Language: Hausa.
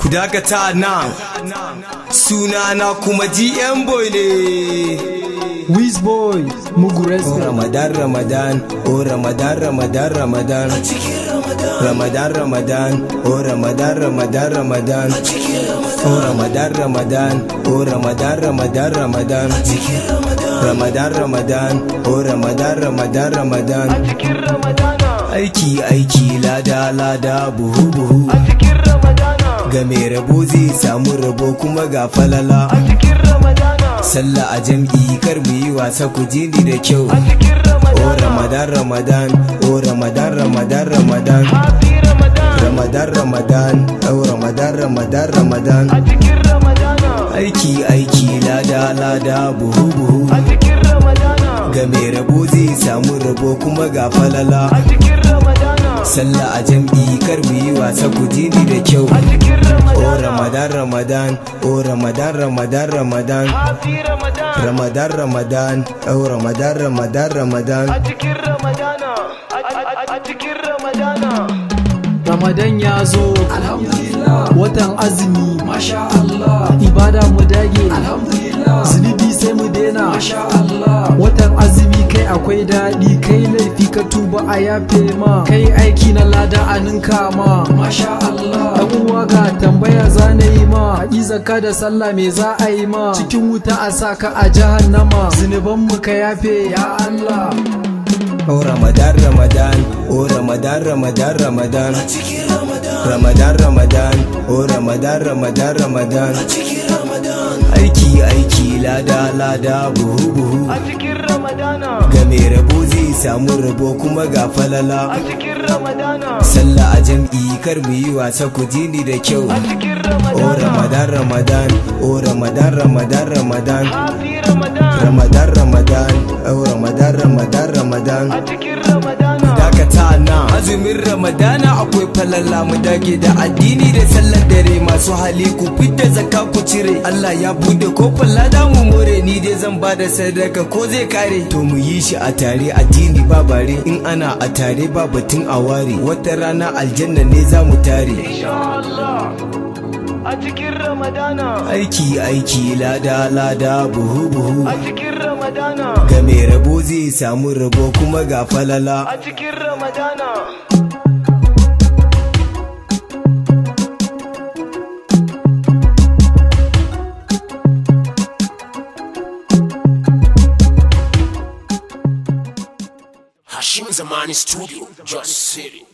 Ku dakata nan sunana kuma GM boy ne. Wizboy Mugures Oh Ramadan Ramadan, oh Ramadan Ramadan Ramadan. Ramadan Ramadan, oh Ramadan Ramadan Ramadan. Oh Ramadan Ramadan, oh Ramadan Ramadan Ramadan. Ramadan Ramadan, oh Ramadan Ramadan Ramadan. cikin ramadana Aiki aiki lada lada buhu buhu. a cikin ramadana Ga mai rabo zai samu rabo kuma ga falala. a cikin ramadana Sallah a jam'i kar mu yi wasa ku ji ni da kyau. a cikin Oh ramadana Ramadan Ramadan, oh Ramadan Ramadan ramadan Ramadan Ramadan, oh Ramadan Ramadan Ramadan. a cikin ramadana Aiki aiki lada lada buhu buhu. a cikin ramadana Ga mai rabo zai samu rabo kuma ga falala. a cikin ramadana. Sallah a jam'i kar mu yi wasa ku ji ni da kyau. a cikin Oh ramadana Ramadan Ramadan, oh Ramadan Ramadan Ramadan. ramadan. Ramadan Ramadan, oh Ramadan Ramadan Ramadan. a cikin ramadana. A- cikin ramadana. Ramadan ya zo. Watan azumi. Masha Allah. Ibada mu dage. Alhamdulillah. Mu Allah Watan azumi kai akwai daɗi Kai laifi ka tuba a yafe ma. Kai aiki na lada a ninka ma. Dan uwa ga tambaya za na yi ma. Haƙi zakka da sallah me za a yi ma? Cikin wuta a saka a jahannama. Zunuban mu ka yafe ya Allah. Oh Ramadan Ramadan, oh Ramadan Ramadan Ramadan. Ramadan Ramadan, oh Ramadan Ramadan Ramadan. Aiki aiki lada lada buhu buhu. a cikin ramadana. Ga mai rabo zai samu rabo kuma ga a falala. cikin ramadana. Sallah a jam'i kar mu yi wasa ku ji ni da kyau. a cikin Oh ramadana Ramadan Ramadan, oh Ramadan Ramadan Ramadan. ramadan. Ramadan oh Ramadan Ramadan Ramadan. a cikin ramadana. Dakata na. Azumin ramadana akwai falala. Mu dage da addini da sallar dare. Masu hali ku fidda zakka ku cire. Allah ya buɗe ƙofar lada mu more. Ni dai zan ba da sadaka ko zai kare. To mu yi shi a tare addini ba bare. In ana a tare ba batun a ware. Wata rana aljanna ne za mu tare. A cikin ramadana. Aiki aiki lada lada buhu buhu. A cikin ramadana. Ga mai rabo zai samu rabo kuma ga falala. A cikin ramadana. Hashim Zamani Studio, Just City.